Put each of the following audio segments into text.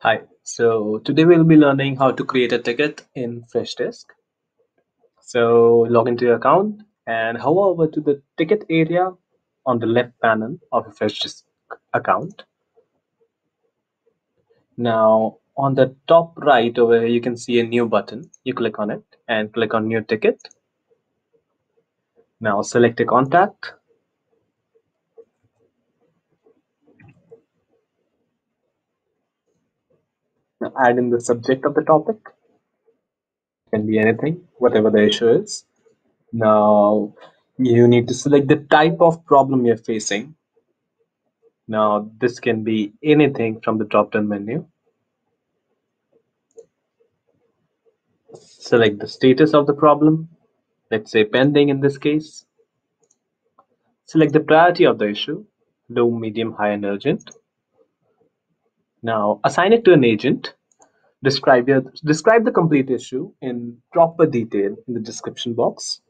Hi, so today we'll be learning how to create a ticket in Freshdesk. So log into your account and hover over to the ticket area on the left panel of a Freshdesk account. Now on the top right over here, you can see a new button. You click on it and click on new ticket. Now select a contact Now add in the subject of the topic. Can be anything, whatever the issue is. Now you need to select the type of problem you're facing. Now this can be anything from the drop-down menu. Select the status of the problem. Let's say pending in this case. Select the priority of the issue, low, medium, high, and urgent. Now assign it to an agent. Describe your describe the complete issue in proper detail in the description box.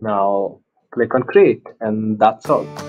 Now click on create and that's all.